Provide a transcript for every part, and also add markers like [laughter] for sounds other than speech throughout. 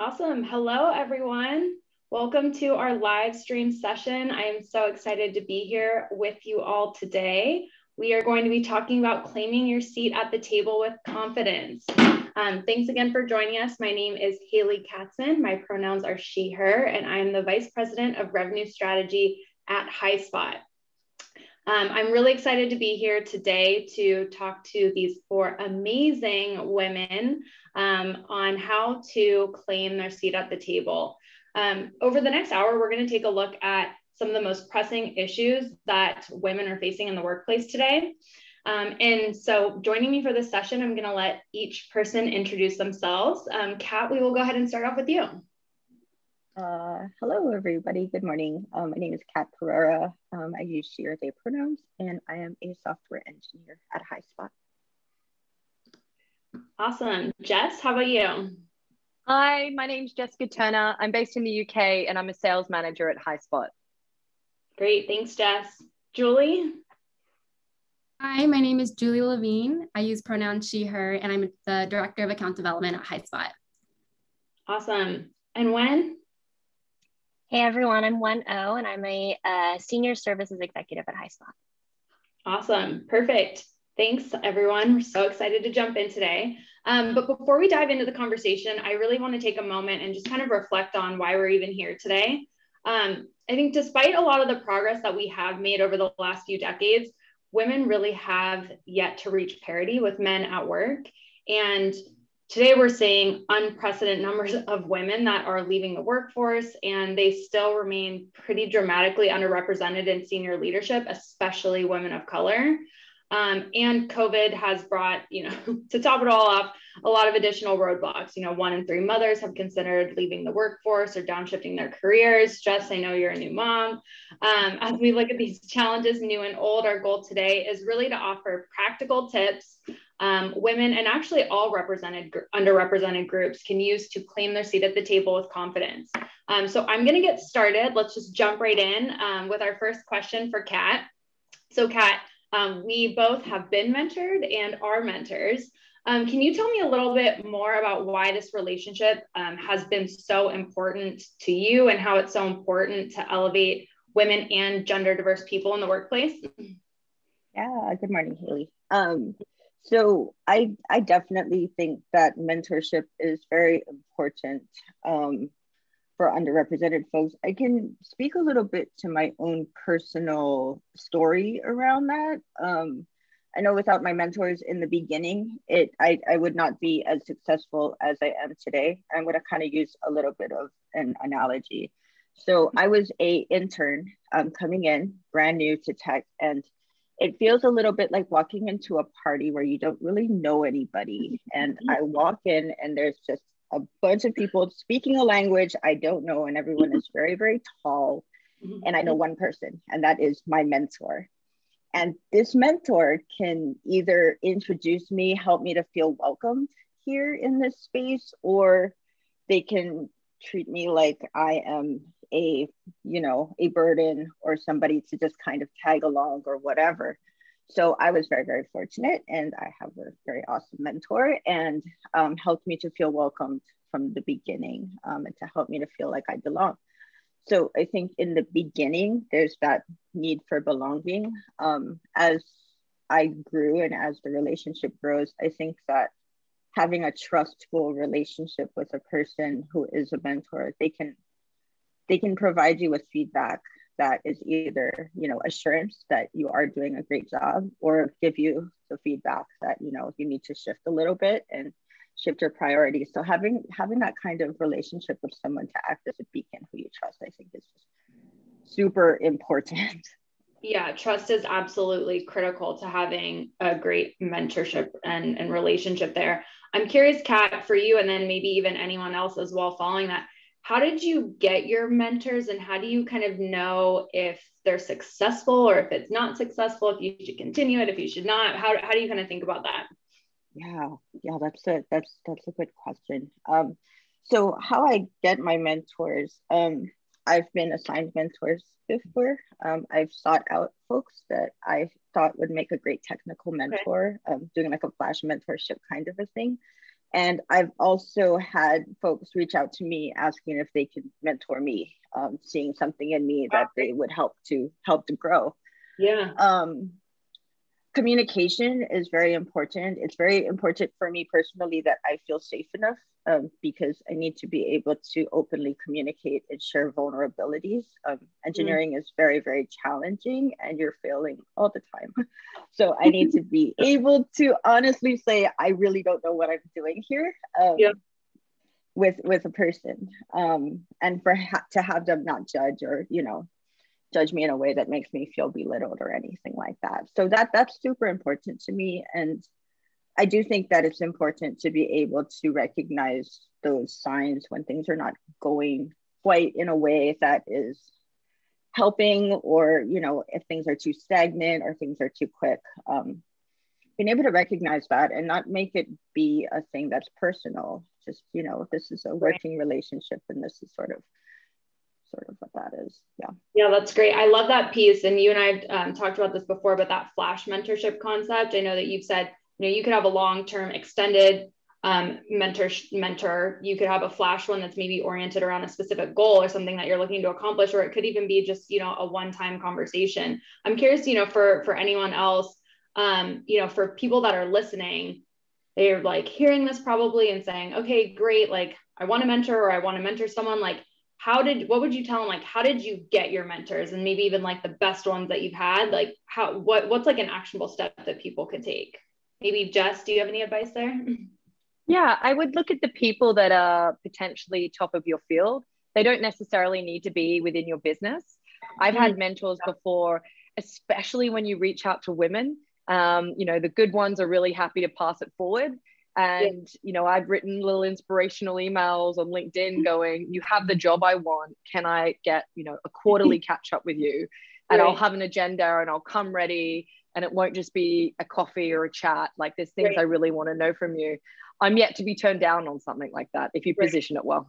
Awesome. Hello, everyone. Welcome to our live stream session. I am so excited to be here with you all today. We are going to be talking about claiming your seat at the table with confidence. Um, thanks again for joining us. My name is Haley Katzman. My pronouns are she, her, and I am the Vice President of Revenue Strategy at HighSpot. Um, I'm really excited to be here today to talk to these four amazing women um, on how to claim their seat at the table. Um, over the next hour, we're going to take a look at some of the most pressing issues that women are facing in the workplace today. Um, and so joining me for this session, I'm going to let each person introduce themselves. Um, Kat, we will go ahead and start off with you. Uh, hello, everybody. Good morning. Um, my name is Kat Pereira. Um, I use she or they pronouns, and I am a software engineer at HighSpot. Awesome. Jess, how about you? Hi, my name's Jessica Turner. I'm based in the UK and I'm a sales manager at HighSpot. Great. Thanks, Jess. Julie? Hi, my name is Julie Levine. I use pronouns she, her, and I'm the Director of Account Development at HighSpot. Awesome. And Wen? Hey everyone, I'm Wen O and I'm a uh, Senior Services Executive at HighSpot. Awesome. Perfect. Thanks, everyone. We're so excited to jump in today. Um, but before we dive into the conversation, I really want to take a moment and just kind of reflect on why we're even here today. Um, I think despite a lot of the progress that we have made over the last few decades, women really have yet to reach parity with men at work. And today we're seeing unprecedented numbers of women that are leaving the workforce, and they still remain pretty dramatically underrepresented in senior leadership, especially women of color. Um, and COVID has brought, you know, [laughs] to top it all off, a lot of additional roadblocks. You know, one in three mothers have considered leaving the workforce or downshifting their careers. Jess, I know you're a new mom. Um, as we look at these challenges, new and old, our goal today is really to offer practical tips um, women and actually all represented underrepresented groups can use to claim their seat at the table with confidence. Um, so I'm going to get started. Let's just jump right in um, with our first question for Kat. So Kat, um, we both have been mentored and are mentors. Um, can you tell me a little bit more about why this relationship um, has been so important to you and how it's so important to elevate women and gender diverse people in the workplace? Yeah, good morning, Haley. Um, so I I definitely think that mentorship is very important um, for underrepresented folks. I can speak a little bit to my own personal story around that. Um, I know without my mentors in the beginning, it I, I would not be as successful as I am today. I'm going to kind of use a little bit of an analogy. So I was a intern um, coming in brand new to tech, and it feels a little bit like walking into a party where you don't really know anybody. And I walk in, and there's just a bunch of people speaking a language I don't know, and everyone is very, very tall. And I know one person, and that is my mentor. And this mentor can either introduce me, help me to feel welcomed here in this space, or they can treat me like I am a, you know, a burden or somebody to just kind of tag along or whatever. So I was very, very fortunate, and I have a very awesome mentor, and um, helped me to feel welcomed from the beginning, um, and to help me to feel like I belong. So I think in the beginning, there's that need for belonging. Um, as I grew and as the relationship grows, I think that having a trustful relationship with a person who is a mentor, they can they can provide you with feedback that is either you know assurance that you are doing a great job or give you the feedback that you know you need to shift a little bit and shift your priorities. So having having that kind of relationship with someone to act as a beacon who you trust i think is just super important. [laughs] Yeah trust is absolutely critical to having a great mentorship and, and relationship there. I'm curious kat for you and then maybe even anyone else as well following that how did you get your mentors and how do you kind of know if they're successful or if it's not successful if you should continue it if you should not? How, how do you kind of think about that? Yeah yeah that's a that's that's a good question. Um so how i get my mentors um i've been assigned mentors before. Um i've sought out folks that i thought would make a great technical mentor okay. um doing like a flash mentorship kind of a thing And I've also had folks reach out to me asking if they could mentor me, um, seeing something in me that they would help to help to grow. Yeah. Um, communication is very important. It's very important for me personally that I feel safe enough um, because I need to be able to openly communicate and share vulnerabilities. Um, engineering mm. is very, very challenging and you're failing all the time. [laughs] So I need to be [laughs] able to honestly say, I really don't know what I'm doing here. Um, yeah. With, with a person um, and for ha- to have them not judge or you know judge me in a way that makes me feel belittled or anything like that. So that that's super important to me. And I do think that it's important to be able to recognize those signs when things are not going quite in a way that is helping or you know if things are too stagnant or things are too quick um, being able to recognize that and not make it be a thing that's personal just you know this is a working relationship and this is sort of sort of what that is. Yeah. Yeah, that's great. I love that piece. And you and I have um, talked about this before, but that flash mentorship concept, I know that you've said, you know, you could have a long-term extended um, mentor, mentor. You could have a flash one that's maybe oriented around a specific goal or something that you're looking to accomplish, or it could even be just, you know, a one-time conversation. I'm curious, you know, for, for anyone else, um, you know, for people that are listening, they're like hearing this probably and saying, okay, great. Like I want to mentor or I want to mentor someone like, how did what would you tell them like how did you get your mentors and maybe even like the best ones that you've had like how what what's like an actionable step that people could take maybe jess do you have any advice there? Yeah i would look at the people that are potentially top of your field. They don't necessarily need to be within your business. I've had mm-hmm. mentors before especially when you reach out to women. Um, you know the good ones are really happy to pass it forward. And you know i've written little inspirational emails on linkedin mm-hmm. going you have the job i want. Can i get you know a quarterly catch up with you? And i'll have an agenda and i'll come ready and it won't just be a coffee or a chat. Like there's things right. i really want to know from you. I'm yet to be turned down on something like that if you right. position it well.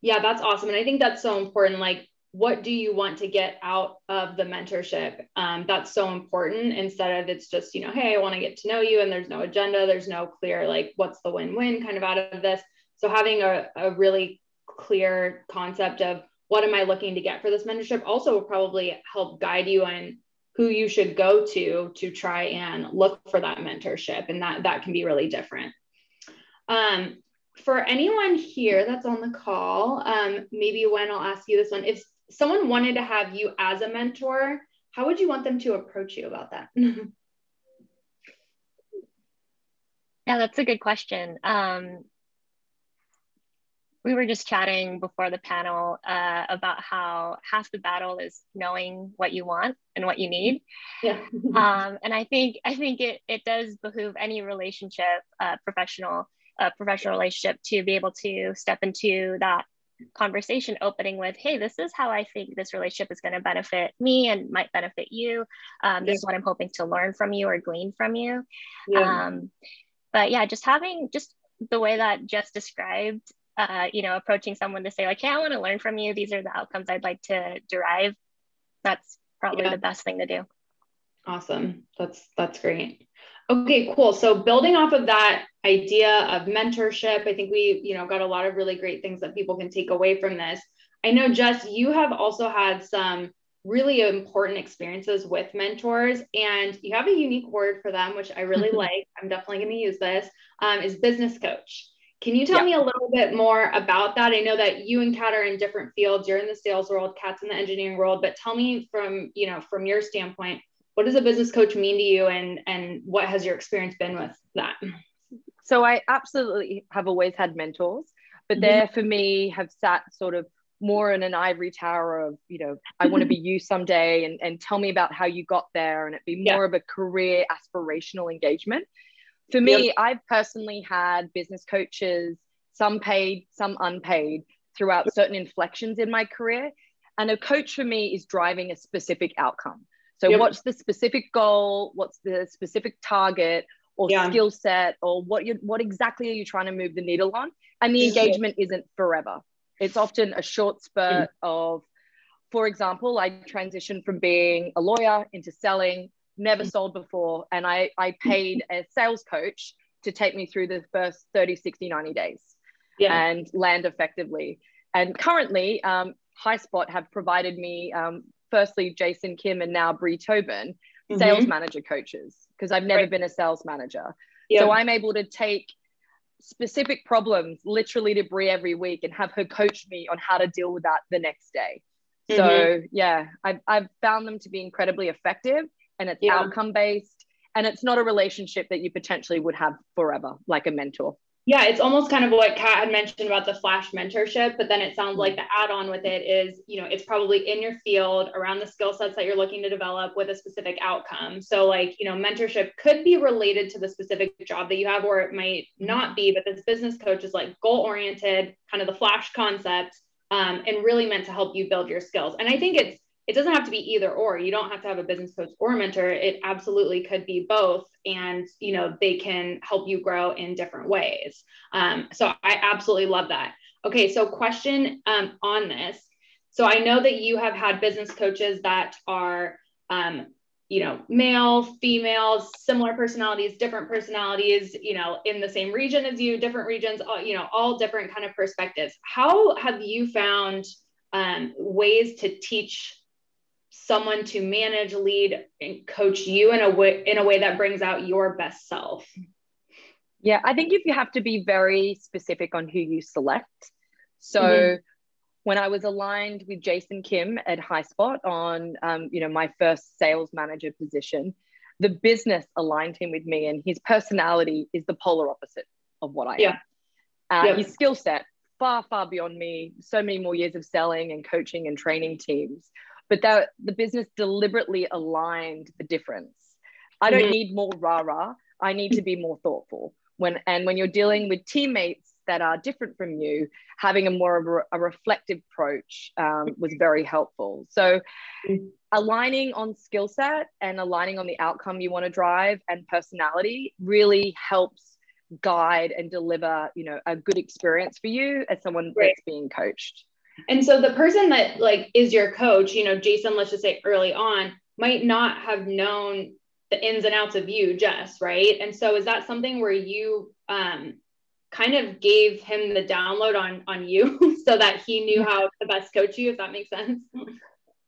Yeah that's awesome and i think that's so important like what do you want to get out of the mentorship? Um, that's so important instead of it's just you know hey i want to get to know you and there's no agenda there's no clear like what's the win-win kind of out of this. So having a, a really clear concept of what am i looking to get for this mentorship also will probably help guide you on who you should go to to try and look for that mentorship and that that can be really different um, for anyone here that's on the call, um, maybe Wen I'll ask you this one, if someone wanted to have you as a mentor, how would you want them to approach you about that? [laughs] yeah, that's a good question. Um, we were just chatting before the panel uh, about how half the battle is knowing what you want and what you need. Yeah. [laughs] um, and I think I think it it does behoove any relationship, uh, professional, uh, professional relationship, to be able to step into that conversation opening with hey this is how i think this relationship is going to benefit me and might benefit you um, this yeah. is what i'm hoping to learn from you or glean from you yeah. Um, but yeah just having just the way that jess described uh, you know approaching someone to say like hey i want to learn from you these are the outcomes i'd like to derive that's probably yeah. the best thing to do awesome that's that's great Okay, cool. So building off of that idea of mentorship, I think we, you know, got a lot of really great things that people can take away from this. I know Jess, you have also had some really important experiences with mentors and you have a unique word for them, which I really [laughs] like. I'm definitely going to use this, um, is business coach. Can you tell yeah. me a little bit more about that? I know that you and Kat are in different fields. You're in the sales world, Kat's in the engineering world, but tell me from, you know, from your standpoint, what does a business coach mean to you and and what has your experience been with that so i absolutely have always had mentors but mm-hmm. there for me have sat sort of more in an ivory tower of you know i want to be [laughs] you someday and, and tell me about how you got there and it be more yeah. of a career aspirational engagement for me yep. i've personally had business coaches some paid some unpaid throughout certain inflections in my career and a coach for me is driving a specific outcome so yep. what's the specific goal? What's the specific target or yeah. skill set or what you what exactly are you trying to move the needle on? And the engagement isn't forever. It's often a short spurt mm. of, for example, I transitioned from being a lawyer into selling, never sold before, and I I paid a sales coach to take me through the first 30, 60, 90 days yeah. and land effectively. And currently, um, HighSpot have provided me, um, firstly, Jason Kim and now Bree Tobin, mm-hmm. sales manager coaches, because I've never right. been a sales manager. Yeah. So I'm able to take specific problems literally to Bree every week and have her coach me on how to deal with that the next day. Mm-hmm. So yeah, I've, I've found them to be incredibly effective and it's yeah. outcome based and it's not a relationship that you potentially would have forever, like a mentor. Yeah, it's almost kind of what Kat had mentioned about the flash mentorship, but then it sounds like the add-on with it is, you know, it's probably in your field around the skill sets that you're looking to develop with a specific outcome. So like, you know, mentorship could be related to the specific job that you have, or it might not be, but this business coach is like goal-oriented, kind of the flash concept, um, and really meant to help you build your skills. And I think it's it doesn't have to be either or. You don't have to have a business coach or mentor. It absolutely could be both and you know they can help you grow in different ways. Um, so i absolutely love that. Okay so question um, on this. So i know that you have had business coaches that are um, you know male female similar personalities different personalities you know in the same region as you different regions all, you know all different kind of perspectives. How have you found um, ways to teach someone to manage, lead, and coach you in a way in a way that brings out your best self? Yeah, I think if you have to be very specific on who you select. So mm-hmm. when I was aligned with Jason Kim at HighSpot on, um, you know, my first sales manager position, the business aligned him with me, and his personality is the polar opposite of what I yeah. am. Uh, yep. His skill set far, far beyond me. So many more years of selling and coaching and training teams but that the business deliberately aligned the difference. I don't mm-hmm. need more rah rah. I need to be more thoughtful. When and when you're dealing with teammates that are different from you, having a more of a, a reflective approach um, was very helpful. So, mm-hmm. aligning on skill set and aligning on the outcome you want to drive and personality really helps guide and deliver, you know, a good experience for you as someone right. that's being coached. And so the person that like is your coach, you know, Jason, let's just say early on, might not have known the ins and outs of you, Jess, right? And so is that something where you um kind of gave him the download on on you [laughs] so that he knew how to best coach you, if that makes sense?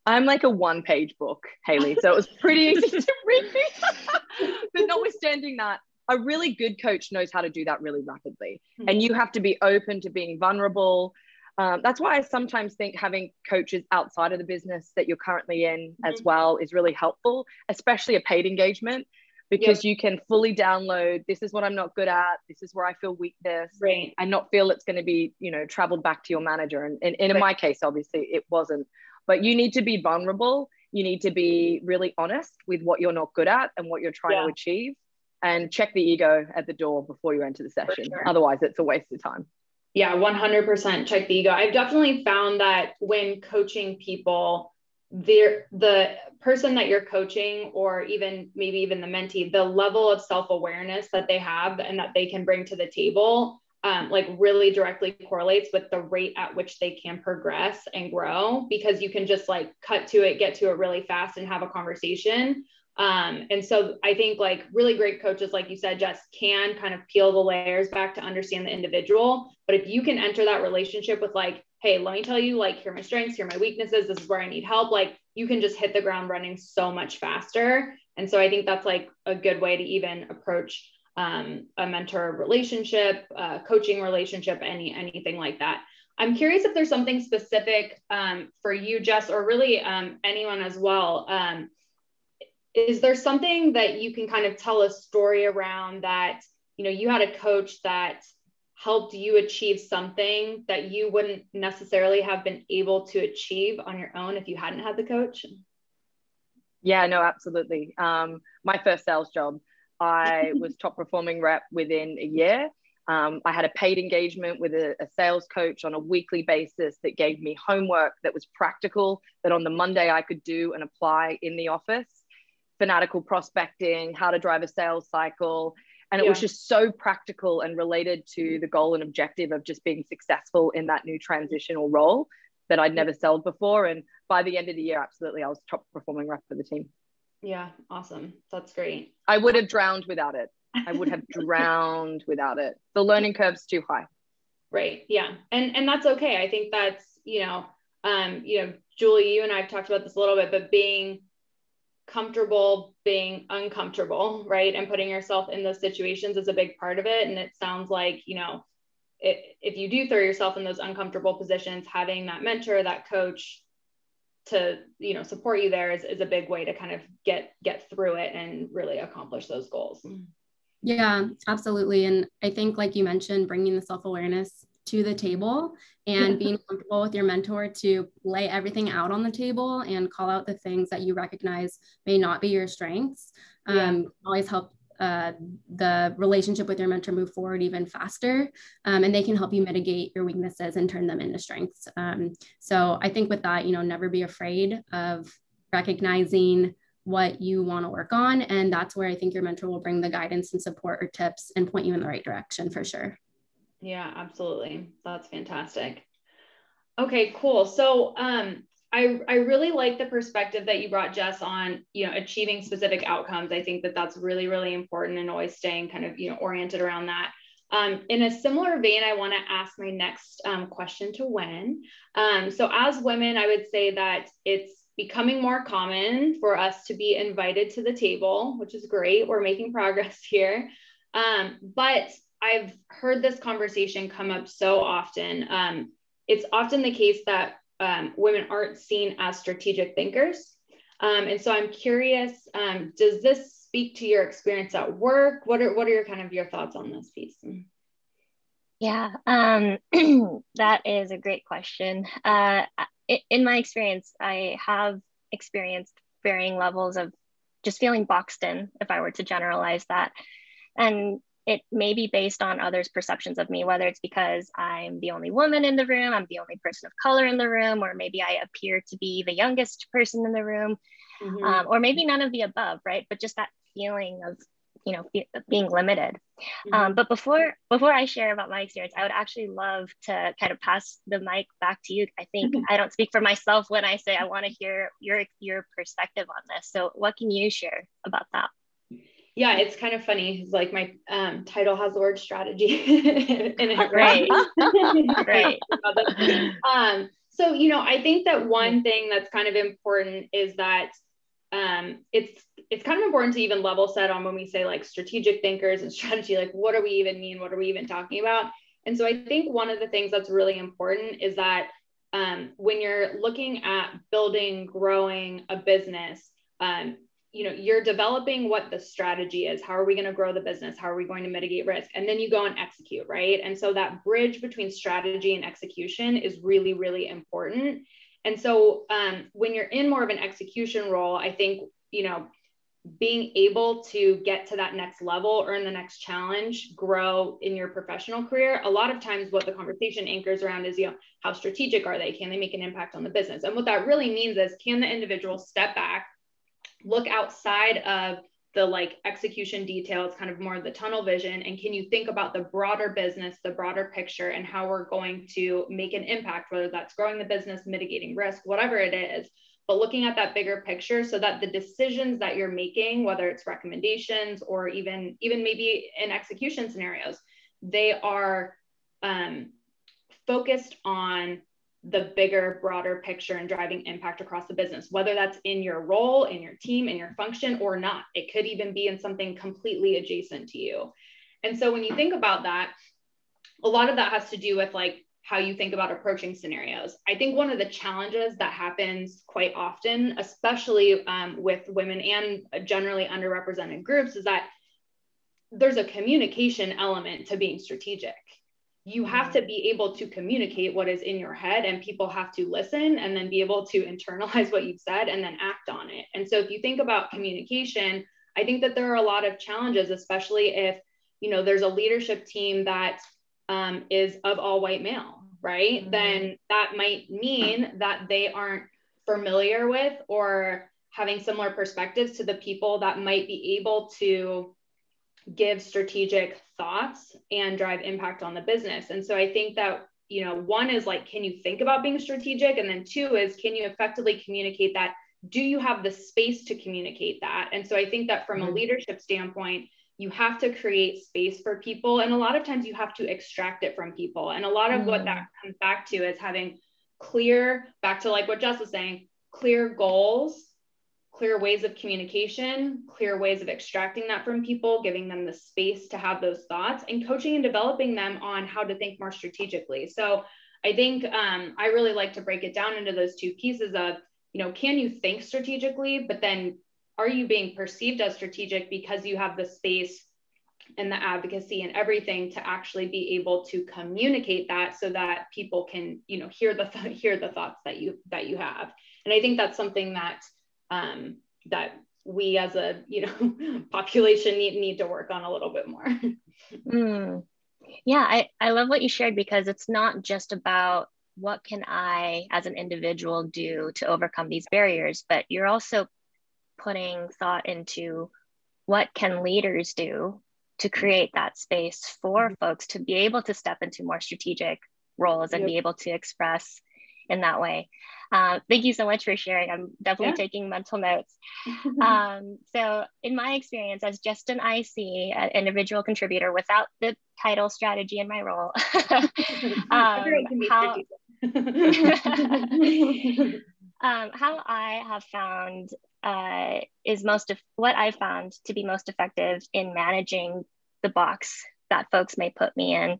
I'm like a one page book, Haley. So it was pretty easy to [laughs] read. Me. But notwithstanding that, a really good coach knows how to do that really rapidly. Mm-hmm. And you have to be open to being vulnerable um, that's why I sometimes think having coaches outside of the business that you're currently in mm-hmm. as well is really helpful, especially a paid engagement, because yep. you can fully download this is what I'm not good at, this is where I feel weakness, right. and not feel it's going to be, you know, traveled back to your manager. And, and, and in my case, obviously, it wasn't. But you need to be vulnerable. You need to be really honest with what you're not good at and what you're trying yeah. to achieve, and check the ego at the door before you enter the session. Sure. Otherwise, it's a waste of time. Yeah, 100% check the ego. I've definitely found that when coaching people, the the person that you're coaching or even maybe even the mentee, the level of self-awareness that they have and that they can bring to the table um, like really directly correlates with the rate at which they can progress and grow because you can just like cut to it, get to it really fast and have a conversation. Um, and so I think like really great coaches, like you said, just can kind of peel the layers back to understand the individual. But if you can enter that relationship with like, hey, let me tell you, like, here are my strengths, here are my weaknesses, this is where I need help, like you can just hit the ground running so much faster. And so I think that's like a good way to even approach um, a mentor relationship, uh, coaching relationship, any anything like that. I'm curious if there's something specific um, for you, Jess, or really um, anyone as well. Is there something that you can kind of tell a story around that you know you had a coach that helped you achieve something that you wouldn't necessarily have been able to achieve on your own if you hadn't had the coach? Yeah no absolutely. Um, my first sales job i was top performing rep within a year. Um, I had a paid engagement with a, a, sales coach on a weekly basis that gave me homework that was practical, that on the Monday I could do and apply in the office fanatical prospecting, how to drive a sales cycle. And it yeah. was just so practical and related to the goal and objective of just being successful in that new transitional role that I'd never sold before. And by the end of the year, absolutely, I was top performing rep for the team. Yeah, awesome. That's great. I would have drowned without it. I would have drowned without it. The learning curve's too high. Right. Yeah. And and that's okay. I think that's, you know, um, you know, Julie, you and I've talked about this a little bit, but being comfortable being uncomfortable, right? And putting yourself in those situations is a big part of it. And it sounds like, you know, it, if you do throw yourself in those uncomfortable positions, having that mentor, that coach to, you know, support you there is, is a big way to kind of get, get through it and really accomplish those goals. Yeah, absolutely. And I think, like you mentioned, bringing the self awareness to the table and being [laughs] comfortable with your mentor to lay everything out on the table and call out the things that you recognize may not be your strengths yeah. um, always help uh, the relationship with your mentor move forward even faster um, and they can help you mitigate your weaknesses and turn them into strengths um, so i think with that you know never be afraid of recognizing what you want to work on and that's where i think your mentor will bring the guidance and support or tips and point you in the right direction for sure yeah, absolutely. That's fantastic. Okay, cool. So um, I, I really like the perspective that you brought Jess on, you know, achieving specific outcomes. I think that that's really, really important and always staying kind of, you know, oriented around that. Um, in a similar vein, I want to ask my next um, question to Wen. Um, so as women, I would say that it's becoming more common for us to be invited to the table, which is great. We're making progress [laughs] here. Um, but I've heard this conversation come up so often. Um, it's often the case that um, women aren't seen as strategic thinkers. Um, and so I'm curious, um, does this speak to your experience at work? What are, what are your kind of your thoughts on this piece? Yeah, um, [clears throat] that is a great question. Uh, in my experience, I have experienced varying levels of just feeling boxed in, if I were to generalize that. And it may be based on others' perceptions of me, whether it's because I'm the only woman in the room, I'm the only person of color in the room, or maybe I appear to be the youngest person in the room, mm-hmm. um, or maybe none of the above, right? But just that feeling of you know being limited mm-hmm. um, but before before i share about my experience i would actually love to kind of pass the mic back to you i think mm-hmm. i don't speak for myself when i say i want to hear your your perspective on this so what can you share about that yeah, it's kind of funny. Like my um, title has the word strategy [laughs] in it, right? right. [laughs] [laughs] um, so you know, I think that one thing that's kind of important is that um, it's it's kind of important to even level set on when we say like strategic thinkers and strategy. Like, what do we even mean? What are we even talking about? And so I think one of the things that's really important is that um, when you're looking at building, growing a business, um, you know you're developing what the strategy is. How are we going to grow the business? How are we going to mitigate risk? And then you go and execute right? And so that bridge between strategy and execution is really really important. And so um, when you're in more of an execution role i think you know being able to get to that next level earn the next challenge grow in your professional career a lot of times what the conversation anchors around is you know how strategic are they? Can they make an impact on the business? And what that really means is can the individual step back look outside of the like execution details, kind of more the tunnel vision, and can you think about the broader business, the broader picture, and how we're going to make an impact, whether that's growing the business, mitigating risk, whatever it is, but looking at that bigger picture so that the decisions that you're making, whether it's recommendations or even even maybe in execution scenarios, they are um, focused on the bigger, broader picture and driving impact across the business, whether that's in your role, in your team, in your function, or not. It could even be in something completely adjacent to you. And so when you think about that, a lot of that has to do with like how you think about approaching scenarios. I think one of the challenges that happens quite often, especially um, with women and generally underrepresented groups, is that there's a communication element to being strategic you have to be able to communicate what is in your head and people have to listen and then be able to [laughs] internalize what you've said and then act on it and so if you think about communication i think that there are a lot of challenges especially if you know there's a leadership team that um, is of all white male right mm-hmm. then that might mean that they aren't familiar with or having similar perspectives to the people that might be able to give strategic thoughts and drive impact on the business. And so I think that, you know, one is like, can you think about being strategic? And then two is, can you effectively communicate that? Do you have the space to communicate that? And so I think that from mm-hmm. a leadership standpoint, you have to create space for people and a lot of times you have to extract it from people and a lot of what that mm. comes back to is having clear back to like what jess was saying clear goals clear ways of communication clear ways of extracting that from people giving them the space to have those thoughts and coaching and developing them on how to think more strategically. So i think um, i really like to break it down into those two pieces of you know can you think strategically but then are you being perceived as strategic because you have the space and the advocacy and everything to actually be able to communicate that so that people can you know hear the th- [laughs] hear the thoughts that you that you have? And i think that's something that um, that we as a you know [laughs] population need, need to work on a little bit more mm. yeah I, I love what you shared because it's not just about what can i as an individual do to overcome these barriers but you're also putting thought into what can leaders do to create that space for mm-hmm. folks to be able to step into more strategic roles and yep. be able to express in that way. Uh, thank you so much for sharing. I'm definitely yeah. taking mental notes. [laughs] um, so, in my experience as just an IC, an individual contributor without the title strategy in my role, [laughs] um, how, [laughs] um, how I have found uh, is most of what I found to be most effective in managing the box that folks may put me in.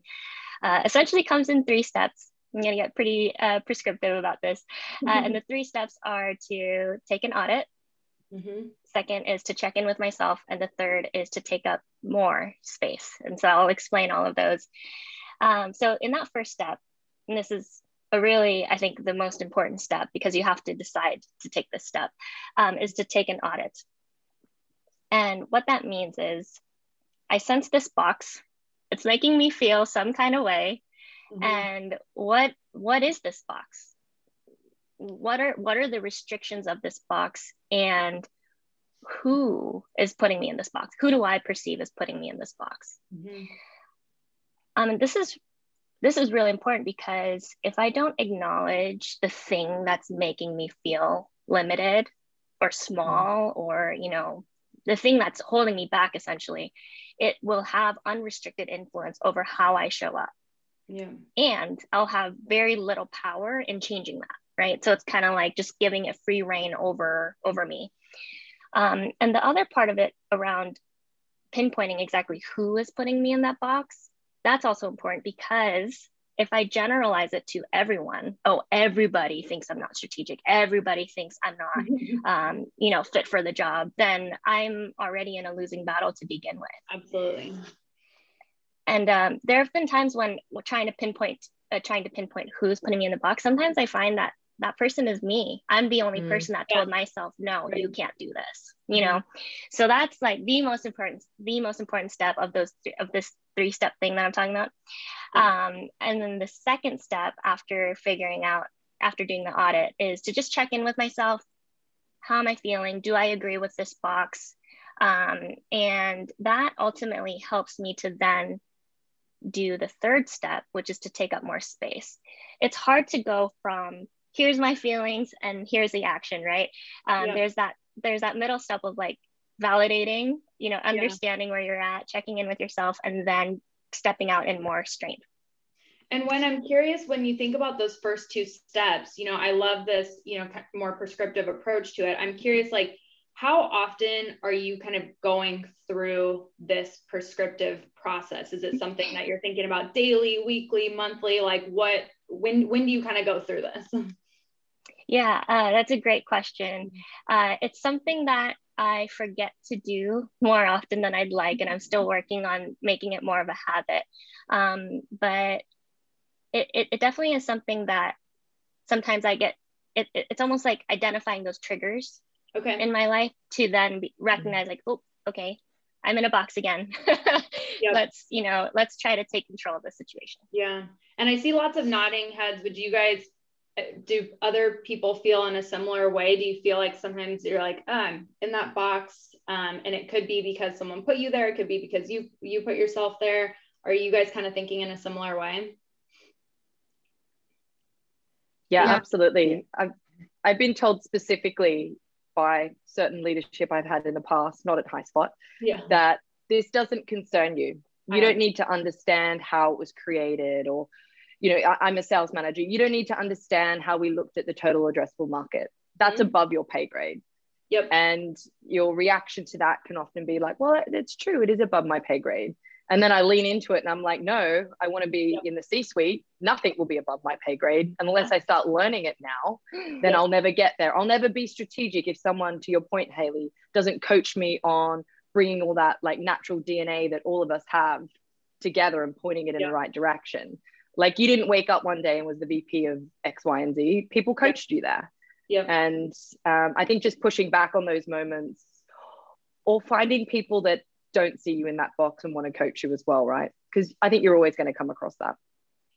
Uh, essentially comes in three steps. I'm going to get pretty uh, prescriptive about this. Mm-hmm. and the three steps are to take an audit. Mm-hmm. Second is to check in with myself. And the third is to take up more space. And so I'll explain all of those. Um, so, in that first step, and this is a really, I think, the most important step because you have to decide to take this step um, is to take an audit. And what that means is I sense this box, it's making me feel some kind of way. Mm-hmm. And what what is this box? What are what are the restrictions of this box and who is putting me in this box? Who do I perceive as putting me in this box? Mm-hmm. Um, this is this is really important because if I don't acknowledge the thing that's making me feel limited or small or, you know, the thing that's holding me back essentially, it will have unrestricted influence over how I show up. Yeah. And I'll have very little power in changing that, right? So it's kind of like just giving it free reign over over me. Um, and the other part of it around pinpointing exactly who is putting me in that box that's also important because if I generalize it to everyone, oh, everybody thinks I'm not strategic, everybody thinks I'm not, [laughs] um, you know, fit for the job, then I'm already in a losing battle to begin with. Absolutely. And um, there have been times when we're trying to pinpoint, uh, trying to pinpoint who's putting me in the box. Sometimes I find that that person is me. I'm the only mm. person that told myself, no, right. you can't do this. You mm-hmm. know, so that's like the most important, the most important step of those of this three step thing that I'm talking about. Um, and then the second step after figuring out after doing the audit is to just check in with myself. How am I feeling? Do I agree with this box? Um, and that ultimately helps me to then do the third step, which is to take up more space. It's hard to go from here's my feelings and here's the action right um, yeah. there's that there's that middle step of like validating you know understanding yeah. where you're at checking in with yourself and then stepping out in more strength and Wen i'm curious when you think about those first two steps you know i love this you know more prescriptive approach to it i'm curious like how often are you kind of going through this prescriptive process is it something that you're thinking about daily weekly monthly like what when when do you kind of go through this [laughs] Yeah, uh, that's a great question. Uh, it's something that I forget to do more often than I'd like, and I'm still working on making it more of a habit. Um, but it, it, it, definitely is something that sometimes I get, it, it, it's almost like identifying those triggers okay. in my life to then be, mm-hmm. recognize like, oh, okay, I'm in a box again. [laughs] yep. Let's, you know, let's try to take control of the situation. Yeah. And I see lots of nodding heads. Would you guys uh, do other people feel in a similar way? Do you feel like sometimes you're like, oh, I'm in that box, um, and it could be because someone put you there. It could be because you you put yourself there. Are you guys kind of thinking in a similar way? Yeah, yeah. absolutely. I've I've been told specifically by certain leadership I've had in the past, not at High Spot, yeah. that this doesn't concern you. You don't need to understand how it was created or you know I, am a sales manager. You don't need to understand how we looked at the total addressable market. That's mm-hmm. above your pay grade. Yep. And your reaction to that can often be like well it's true. It is above my pay grade and then I lean into it and I'm like, no, I want to be yep. in the C suite. Nothing will be above my pay grade unless I start learning it now. [gasps] Then yep. I'll never get there. I'll never be strategic if someone, to your point, Haley, doesn't coach me on bringing all that like natural DNA that all of us have together and pointing it in yep. the right direction. Like you didn't wake up one day and was the VP of X, Y, and Z. People coached you there. Yeah. And um, I think just pushing back on those moments or finding people that don't see you in that box and want to coach you as well, right? Because I think you're always going to come across that.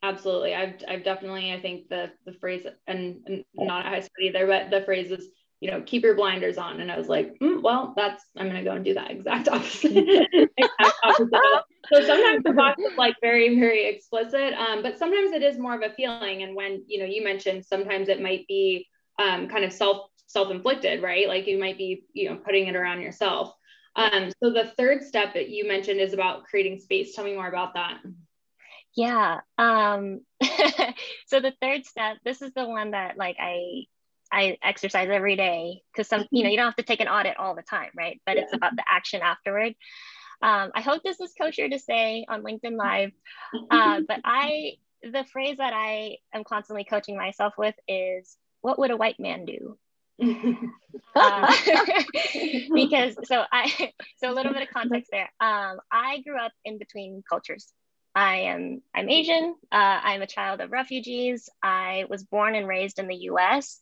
Absolutely. I've, I've definitely, I think the, the phrase, and, and not at HighSpot either, but the phrase is, you know, keep your blinders on. And I was like, mm, well, that's, I'm going to go and do that exact [laughs] opposite. [laughs] exact opposite. so sometimes the box is like very, very explicit, um, but sometimes it is more of a feeling. And Wen, you know, you mentioned sometimes it might be um, kind of self, self-inflicted, right? Like you might be, you know, putting it around yourself. Um, so the third step that you mentioned is about creating space. Tell me more about that. Yeah. Um, [laughs] so the third step, this is the one that like I I exercise every day because some you know you don't have to take an audit all the time, right? But yeah. it's about the action afterward. Um, I hope this is kosher to say on LinkedIn Live, uh, [laughs] but I the phrase that I am constantly coaching myself with is, "What would a white man do?" Uh, [laughs] [laughs] because so I [laughs] so a little bit of context there. Um, I grew up in between cultures. I am I'm Asian. Uh, I'm a child of refugees. I was born and raised in the U.S.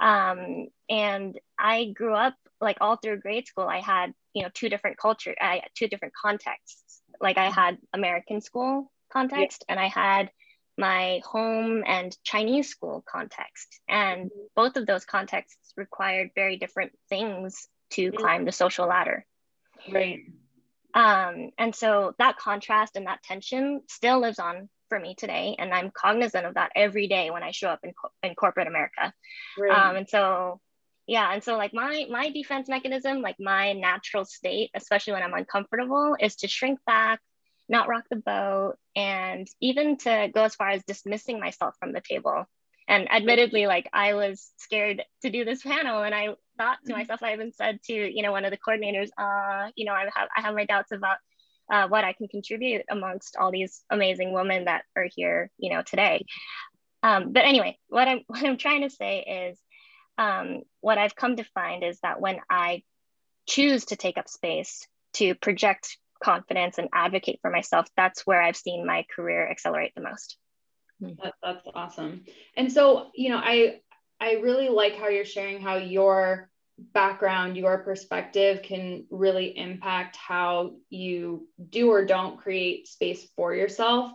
Um, and I grew up like all through grade school. I had you know two different culture, I two different contexts. Like I had American school context, yeah. and I had my home and Chinese school context. And both of those contexts required very different things to mm-hmm. climb the social ladder. Right. Um, and so that contrast and that tension still lives on for me today. And I'm cognizant of that every day when I show up in, in corporate America. Right. Um, and so, yeah. And so like my, my defense mechanism, like my natural state, especially when I'm uncomfortable is to shrink back, not rock the boat, and even to go as far as dismissing myself from the table. And admittedly, like I was scared to do this panel, and I thought to mm-hmm. myself, I even said to you know one of the coordinators, uh, you know, I have I have my doubts about uh, what I can contribute amongst all these amazing women that are here, you know, today. Um, but anyway, what I'm [laughs] what I'm trying to say is, um, what I've come to find is that when I choose to take up space to project confidence and advocate for myself, that's where I've seen my career accelerate the most. That, that's awesome. And so, you know, I I really like how you're sharing how your background, your perspective can really impact how you do or don't create space for yourself.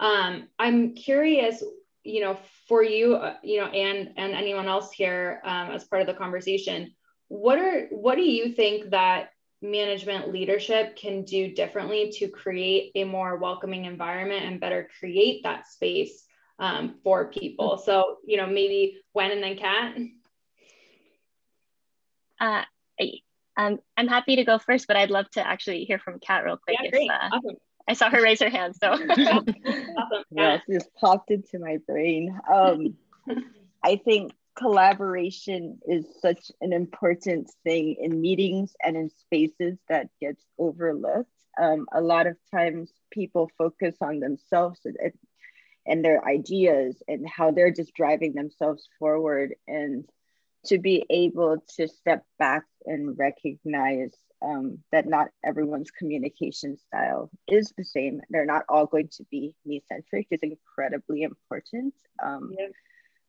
Um, I'm curious, you know, for you, uh, you know, and and anyone else here um, as part of the conversation, what are what do you think that management leadership can do differently to create a more welcoming environment and better create that space um, for people. So, you know, maybe Wen and then Kat. Uh, I'm, I'm happy to go first, but I'd love to actually hear from Kat real quick. Yeah, if, uh, awesome. I saw her raise her hand, so. [laughs] awesome. Yeah, just popped into my brain. Um, [laughs] I think collaboration is such an important thing in meetings and in spaces that gets overlooked. Um, a lot of times people focus on themselves and, and their ideas and how they're just driving themselves forward. And to be able to step back and recognize um, that not everyone's communication style is the same. They're not all going to be me centric is incredibly important. Um, yeah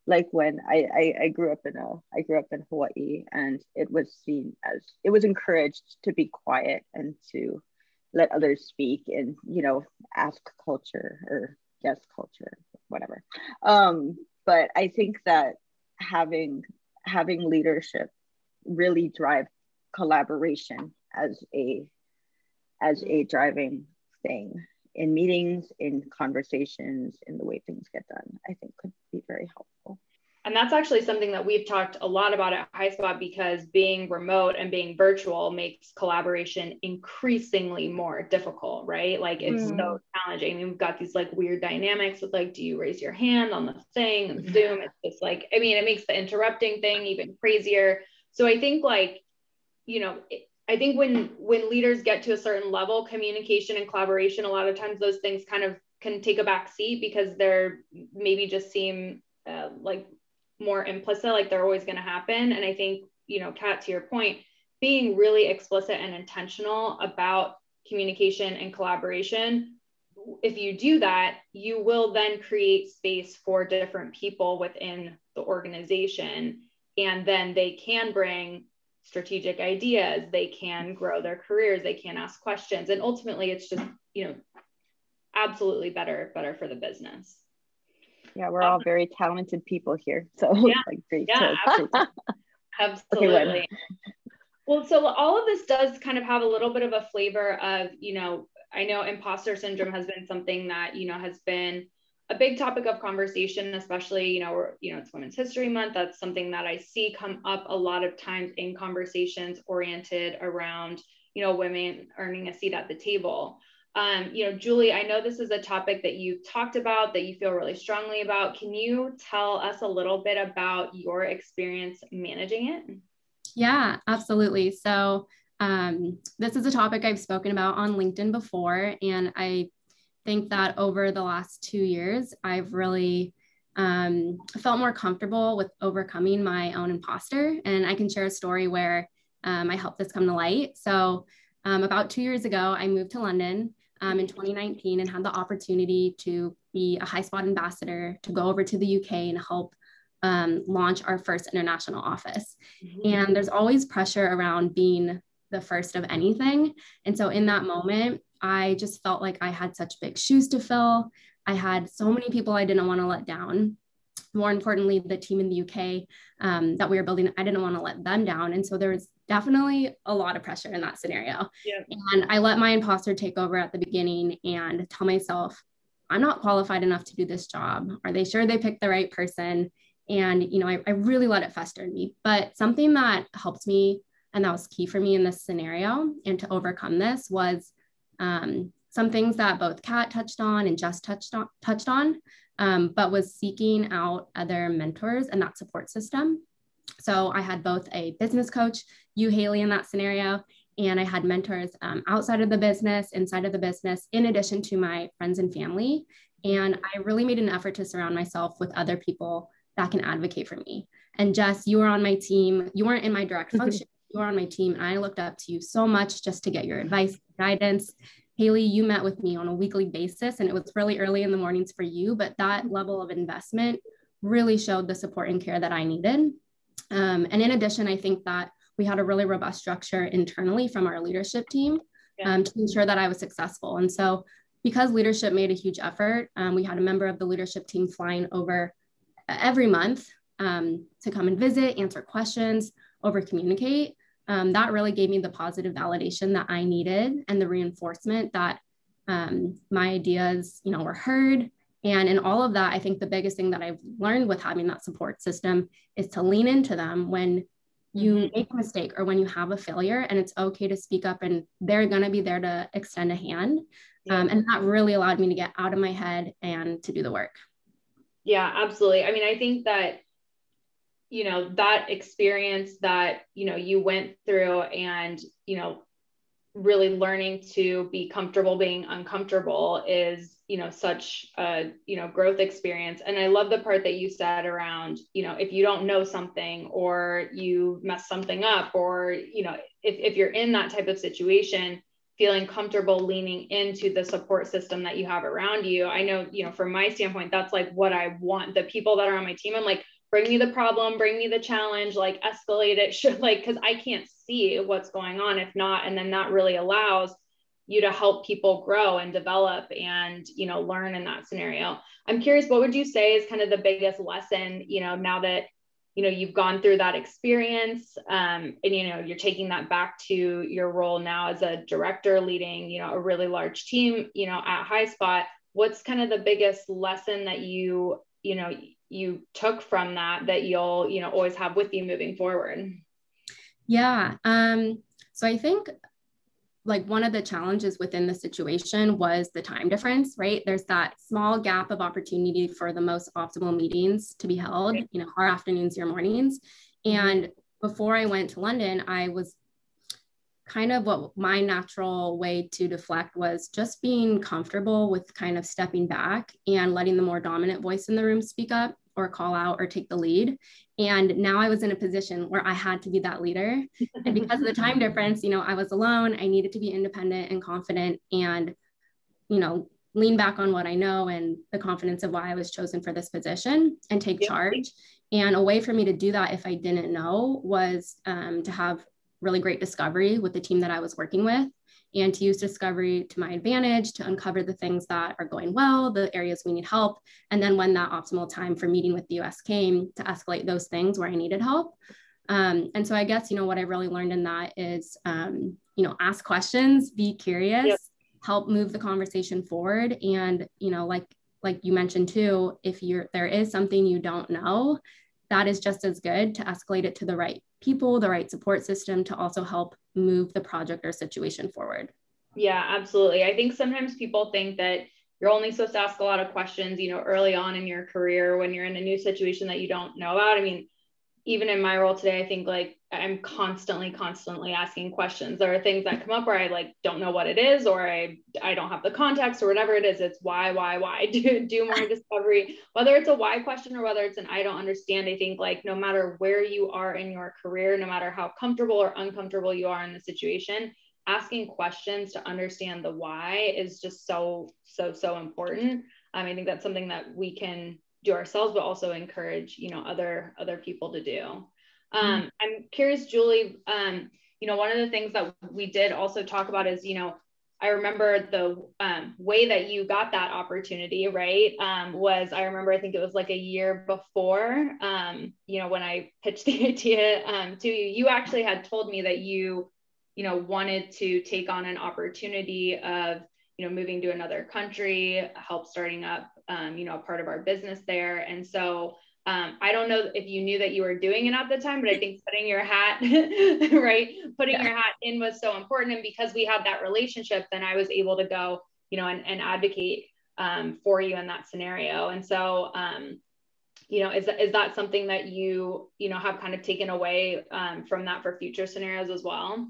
like when I, I, I grew up in a I grew up in Hawaii and it was seen as it was encouraged to be quiet and to let others speak and you know ask culture or guess culture whatever um but I think that having having leadership really drive collaboration as a as a driving thing in meetings, in conversations, in the way things get done, I think could be very helpful. And that's actually something that we've talked a lot about at HighSpot because being remote and being virtual makes collaboration increasingly more difficult, right? Like it's mm. so challenging. I mean, we've got these like weird dynamics with like, do you raise your hand on the thing and Zoom? It's just like, I mean, it makes the interrupting thing even crazier. So I think like, you know, it, I think when when leaders get to a certain level, communication and collaboration, a lot of times those things kind of can take a back seat because they're maybe just seem uh, like more implicit, like they're always going to happen. And I think, you know, Kat, to your point, being really explicit and intentional about communication and collaboration, if you do that, you will then create space for different people within the organization. And then they can bring strategic ideas, they can grow their careers, they can ask questions. And ultimately, it's just, you know, absolutely better, better for the business. Yeah, we're all very talented people here. So yeah, [laughs] like great. Yeah, absolutely. [laughs] absolutely. Okay, well, so all of this does kind of have a little bit of a flavor of, you know, I know imposter syndrome has been something that, you know, has been a big topic of conversation, especially, you know, you know, it's Women's History Month. That's something that I see come up a lot of times in conversations oriented around, you know, women earning a seat at the table. Um, you know, Julie, I know this is a topic that you've talked about that you feel really strongly about. Can you tell us a little bit about your experience managing it? Yeah, absolutely. So, um, this is a topic I've spoken about on LinkedIn before, and I think that over the last two years, I've really um, felt more comfortable with overcoming my own imposter. And I can share a story where um, I helped this come to light. So, um, about two years ago, I moved to London um, in 2019 and had the opportunity to be a HighSpot ambassador to go over to the UK and help um, launch our first international office. Mm-hmm. And there's always pressure around being the first of anything. And so in that moment, I just felt like I had such big shoes to fill. I had so many people I didn't want to let down. More importantly, the team in the UK um, that we were building, I didn't want to let them down. And so there was definitely a lot of pressure in that scenario. And I let my imposter take over at the beginning and tell myself, I'm not qualified enough to do this job. Are they sure they picked the right person? And, you know, I, I really let it fester in me. But something that helped me and that was key for me in this scenario and to overcome this was um, some things that both Kat touched on and Jess touched on, touched on um, but was seeking out other mentors and that support system. So I had both a business coach, you, Haley, in that scenario, and I had mentors um, outside of the business, inside of the business, in addition to my friends and family. And I really made an effort to surround myself with other people that can advocate for me. And Jess, you were on my team. You weren't in my direct [laughs] function. you were on my team, and I looked up to you so much just to get your advice, guidance. Haley, you met with me on a weekly basis, and it was really early in the mornings for you, but that level of investment really showed the support and care that I needed. Um, and in addition, I think that we had a really robust structure internally from our leadership team yeah. um, to ensure that I was successful. And so, because leadership made a huge effort, um, we had a member of the leadership team flying over every month um, to come and visit, answer questions, over communicate. Um, that really gave me the positive validation that I needed and the reinforcement that um, my ideas, you know, were heard and in all of that, I think the biggest thing that I've learned with having that support system is to lean into them when you mm-hmm. make a mistake or when you have a failure and it's okay to speak up and they're going to be there to extend a hand. Yeah. Um, and that really allowed me to get out of my head and to do the work. Yeah, absolutely. I mean, I think that, you know, that experience that, you know, you went through and, you know, really learning to be comfortable being uncomfortable is you know such a you know growth experience and i love the part that you said around you know if you don't know something or you mess something up or you know if, if you're in that type of situation feeling comfortable leaning into the support system that you have around you i know you know from my standpoint that's like what i want the people that are on my team i'm like bring me the problem, bring me the challenge, like escalate it, [laughs] should like, because I can't see what's going on if not. And then that really allows you to help people grow and develop and, you know, learn in that scenario. I'm curious, what would you say is kind of the biggest lesson, you know, now that, you know, you've gone through that experience um, and, you know, you're taking that back to your role now as a director leading, you know, a really large team, you know, at HighSpot, what's kind of the biggest lesson that you you know you took from that that you'll you know always have with you moving forward yeah um so i think like one of the challenges within the situation was the time difference, right? There's that small gap of opportunity for the most optimal meetings to be held, you know, our afternoons, your mornings. And before I went to London, I was kind of what my natural way to deflect was just being comfortable with kind of stepping back and letting the more dominant voice in the room speak up or call out or take the lead. And now I was in a position where I had to be that leader. And because of the time [laughs] difference, you know, I was alone. I needed to be independent and confident and, you know, lean back on what I know and the confidence of why I was chosen for this position and take charge. And a way for me to do that if I didn't know was um, to have really great discovery with the team that I was working with and to use discovery to my advantage to uncover the things that are going well, the areas we need help. And then when that optimal time for meeting with the US came, to escalate those things where I needed help. Um, and so I guess, you know, what I really learned in that is, um, you know, ask questions, be curious, yep. help move the conversation forward. And, you know, like, like you mentioned too, if you're, there is something you don't know, that is just as good to escalate it to the right people, the right support system to also help move the project or situation forward. Yeah, absolutely. I think sometimes people think that you're only supposed to ask a lot of questions, you know, early on in your career when you're in a new situation that you don't know about. I mean, even in my role today, I think like I'm constantly, constantly asking questions. There are things that come up where I like don't know what it is, or I I don't have the context, or whatever it is. It's why, why, why. [laughs] Do do more discovery. Whether it's a why question or whether it's an I don't understand. I think like no matter where you are in your career, no matter how comfortable or uncomfortable you are in the situation, asking questions to understand the why is just so so so important. Um, I think that's something that we can do ourselves, but also encourage, you know, other other people to do. Um, mm-hmm. I'm curious, Julie. Um, you know, one of the things that we did also talk about is, you know, I remember the um, way that you got that opportunity, right? Um, was I remember I think it was like a year before, um, you know, when I pitched [laughs] the idea um, to you, you actually had told me that you, you know, wanted to take on an opportunity of, you know, moving to another country, help starting up um, you know, a part of our business there. And so um, I don't know if you knew that you were doing it at the time, but I think putting your hat, [laughs] right, putting yeah. your hat in was so important. And because we had that relationship, then I was able to go, you know, and, and advocate um, for you in that scenario. And so, um, you know, is, is that something that you, you know, have kind of taken away um, from that for future scenarios as well?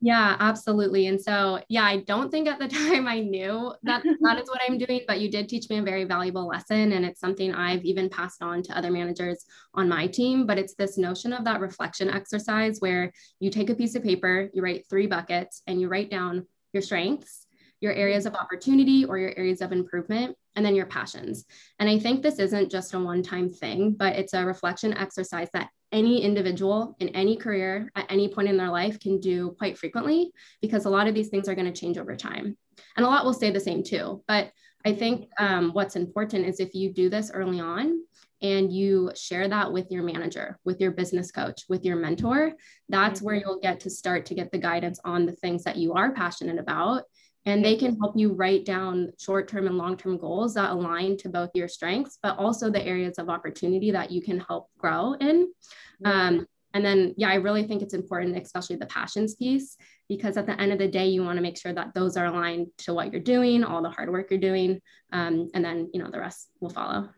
Yeah, absolutely. And so, yeah, I don't think at the [laughs] time I knew that [laughs] that is what I'm doing, but you did teach me a very valuable lesson. And it's something I've even passed on to other managers on my team. But it's this notion of that reflection exercise where you take a piece of paper, you write three buckets, and you write down your strengths, your mm-hmm. areas of opportunity, or your areas of improvement, and then your passions. And I think this isn't just a one time thing, but it's a reflection exercise that any individual in any career at any point in their life can do quite frequently because a lot of these things are going to change over time. And a lot will stay the same too. But I think um, what's important is if you do this early on and you share that with your manager, with your business coach, with your mentor, that's where mm-hmm. you'll get to start to get the guidance on the things that you are passionate about and they can help you write down short-term and long-term goals that align to both your strengths but also the areas of opportunity that you can help grow in. Um, and then yeah i really think it's important especially the passions piece because at the end of the day you want to make sure that those are aligned to what you're doing all the hard work you're doing um, and then you know the rest will follow.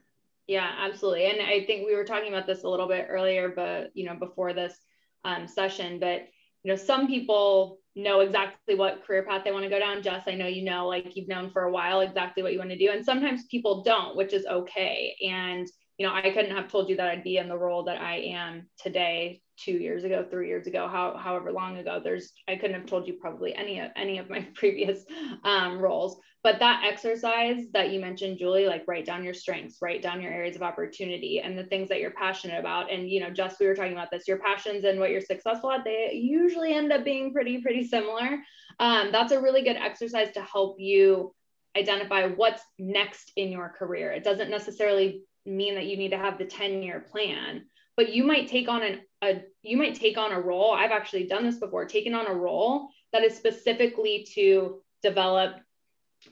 Yeah absolutely. And i think we were talking about this a little bit earlier but you know before this um, session but you know some people know exactly what career path they want to go down. Jess, I know you know, like you've known for a while exactly what you want to do. And sometimes people don't, which is okay. And, you know, I couldn't have told you that I'd be in the role that I am today two years ago, three years ago, how, however long ago. There's I couldn't have told you probably any of any of my [laughs] previous um, roles. But that exercise that you mentioned, Julie, like write down your strengths, write down your areas of opportunity and the things that you're passionate about. And you know, just we were talking about this, your passions and what you're successful at, they usually end up being pretty, pretty similar. Um, that's a really good exercise to help you identify what's next in your career. It doesn't necessarily mean that you need to have the 10 year plan but you might take on an a you might take on a role i've actually done this before taken on a role that is specifically to develop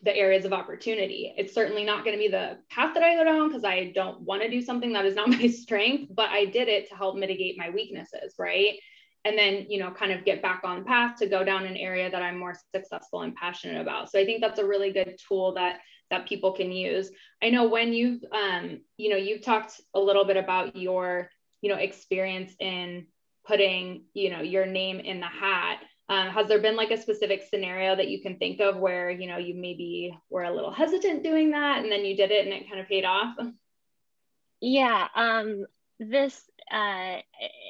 the areas of opportunity. It's certainly not going to be the path that I go down because I don't want to do something that is not [laughs] my strength, but I did it to help mitigate my weaknesses, right? And then, you know, kind of get back on path to go down an area that I'm more successful and passionate about. So I think that's a really good tool that that people can use. I know when you've, um, you know, you've talked a little bit about your, you know, experience in putting, you know, your name in the hat um, has there been like a specific scenario that you can think of where you know you maybe were a little hesitant doing that and then you did it and it kind of paid off? Yeah, um, this uh,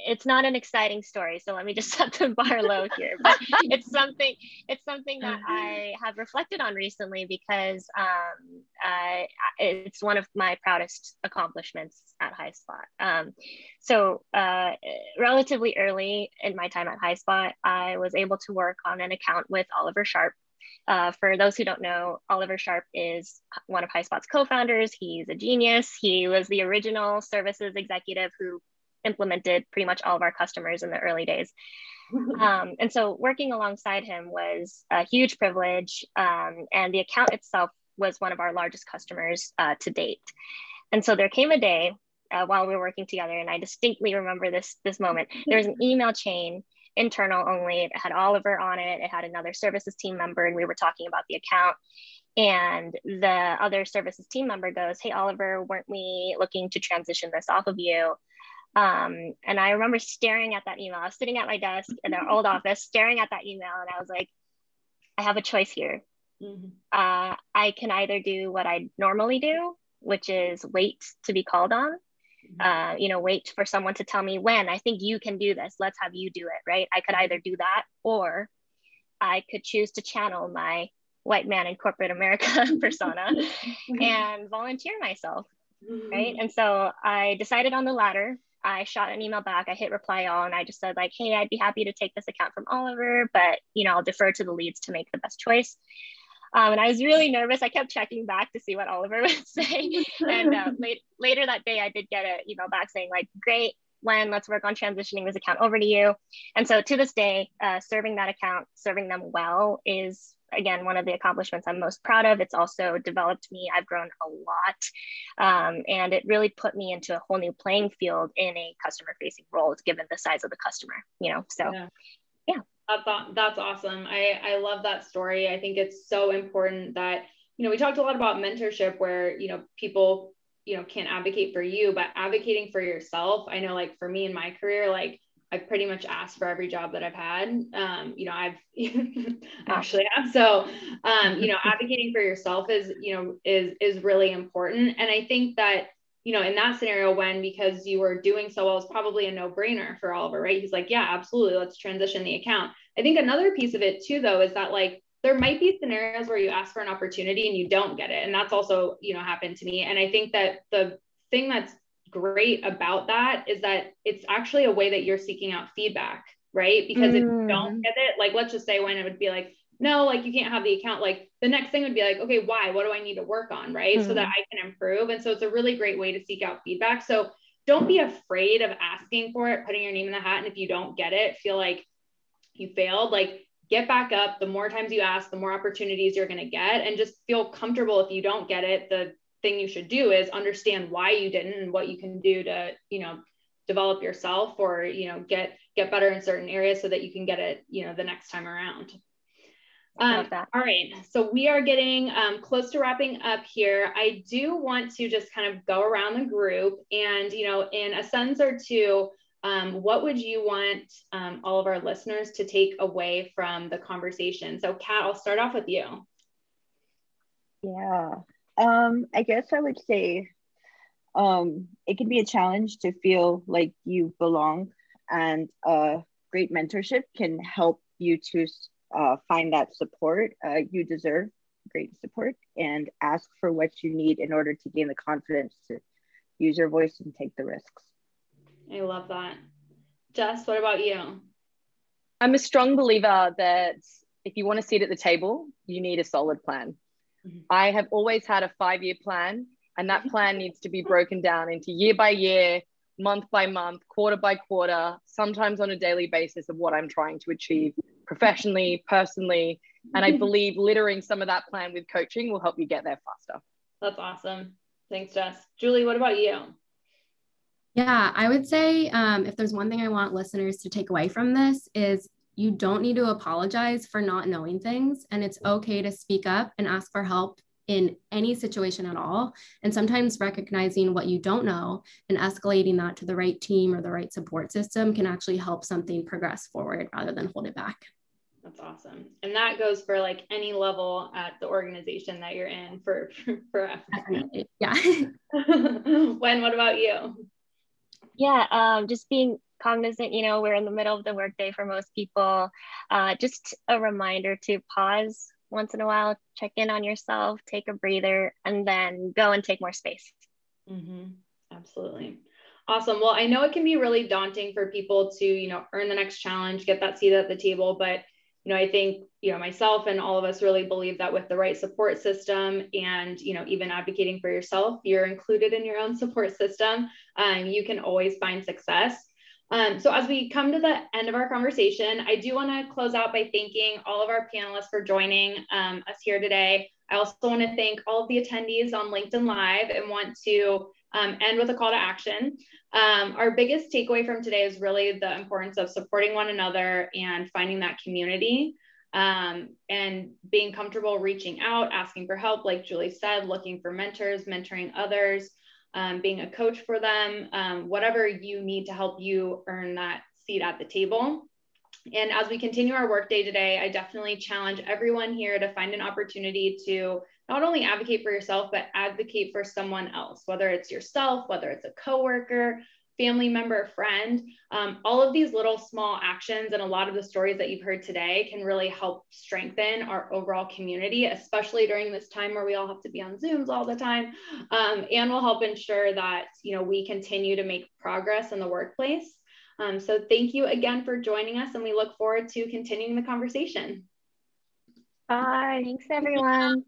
it's not an exciting story so let me just [laughs] set the bar low here but it's something it's something that i have reflected on recently because um, uh, it's one of my proudest accomplishments at highspot um, so uh, relatively early in my time at highspot i was able to work on an account with oliver sharp uh, for those who don't know, Oliver Sharp is one of HighSpot's co-founders. He's a genius. He was the original services executive who implemented pretty much all of our customers in the early days. [laughs] Um, and so working alongside him was a huge privilege. Um, and the account itself was one of our largest customers uh, to date. And so there came a day uh, while we were working together, and I distinctly remember this this moment. There was an [laughs] email chain internal only. It had Oliver on it. It had another services team member, and we were talking about the account. And the other services team member goes, Hey, Oliver, weren't we looking to transition this off of you? Um, and I remember staring at that email. I was sitting at my desk in our old office, staring at that email, and I was like, I have a choice here. Mm-hmm. Uh, I can either do what I normally do, which is wait to be called on, mm-hmm. uh, you know, wait for someone to tell me when. I think you can do this. Let's have you do it, right? I could either do that, or I could choose to channel my white man in corporate America [laughs] persona [laughs] mm-hmm. and volunteer myself, right? Mm-hmm. And so I decided on the latter. I shot an email back. I hit reply all, and I just said like, "Hey, I'd be happy to take this account from Oliver, but you know, I'll defer to the leads to make the best choice." Um, and I was really nervous. I kept checking back to see what Oliver [laughs] would say. and uh, [laughs] late, later that day, I did get an email back saying like, "Great, Wen let's work on transitioning this account over to you." And so to this day, uh, serving that account, serving them well, is again one of the accomplishments i'm most proud of. It's also developed me. I've grown a lot um, and it really put me into a whole new playing field in a customer facing role given the size of the customer you know so. Yeah, yeah. That's, that's awesome. I, I love that story. I think it's so important that you know we talked a lot about mentorship where you know people you know can't advocate for you but advocating for yourself. I know like for me in my career like I've pretty much asked for every job that I've had. Um, you know, I've [laughs] actually have. So, um, you know, [laughs] advocating for yourself is, you know, is is really important. And I think that, you know, in that scenario, when because you were doing so well, it's probably a no-brainer for Oliver, right? He's like, yeah, absolutely, let's transition the account. I think another piece of it too, though, is that like there might be scenarios where you ask for an opportunity and you don't get it, and that's also, you know, happened to me. And I think that the thing that's great about that is that it's actually a way that you're seeking out feedback, right? Because mm. if you don't mm. get it, like let's just say Wen it would be like, no, like you can't have the account, like the next thing would be like, okay, why? What do I need to work on? Right. Mm. So that mm. I can improve. And so it's a really great way to seek out feedback. So don't be afraid of asking for it, putting your name in the hat. And if you don't get it, feel like you failed, like get back up. The more times you ask, the more opportunities you're going to get. And just feel comfortable if you don't get it. The thing you should do is understand why you didn't and what you can do to you know develop yourself or you know get get better in certain areas so that you can get it you know the next time around um, all right, so we are getting um, close to wrapping up here. I do want to just kind of go around the group and, you know, in a sentence or two, um, what would you want um, all of our listeners to take away from the conversation? So, Kat, I'll start off with you. Yeah, um, I guess I would say um, it can be a challenge to feel like you belong, and uh, great mentorship can help you to uh, find that support. Uh, you deserve great support and ask for what you need in order to gain the confidence to use your voice and take the risks. I love that. Jess, what about you? I'm a strong believer that if you want to sit at the table, you need a solid plan. Mm-hmm. I have always had a five year plan, and that plan needs to be broken down into year by year, month by month, quarter by quarter, sometimes on a daily basis of what I'm trying to achieve professionally, personally, And I believe littering some of that plan with coaching will help you get there faster. That's awesome. Thanks, Jess. Julie, what about you? Yeah, I would say um, if there's one thing I want listeners to take away from this is you don't need to apologize for not knowing things, and it's okay to speak up and ask for help in any situation at all. And sometimes recognizing what you don't know and escalating that to the right team or the right support system can actually help something progress forward rather than hold it back. That's awesome. And that goes for like any level at the organization that you're in for for, Definitely. Yeah. [laughs] Wen what about you? Yeah, um, just being cognizant, you know, we're in the middle of the workday for most people. Uh, just a reminder to pause once in a while, check in on yourself, take a breather, and then go and take more space. Mm-hmm. Absolutely. Awesome. Well, I know it can be really daunting for people to, you know, earn the next challenge, get that seat at the table, but you know, I think, you know, myself and all of us really believe that with the right support system and, you know, even advocating for yourself, you're included in your own support system, um, you can always find success. Um, so as we come to the end of our conversation, I do want to close out by thanking all of our panelists for joining um, us here today. I also want to thank all of the attendees on LinkedIn Live and want to um, end with a call to action. Um, our biggest takeaway from today is really the importance of supporting one another and finding that community um, and being comfortable reaching out, asking for help, like Julie said, looking for mentors, mentoring others, um, being a coach for them, um, whatever you need to help you earn that seat at the table. And as we continue our workday today, I definitely challenge everyone here to find an opportunity to not only advocate for yourself, but advocate for someone else, whether it's yourself, whether it's a coworker, family member, friend. Um, all of these little small actions and a lot of the stories that you've heard today can really help strengthen our overall community, especially during this time where we all have to be on Zooms all the time, um, and will help ensure that you know we continue to make progress in the workplace. Um, so thank you again for joining us, and we look forward to continuing the conversation. Bye. Thanks, everyone.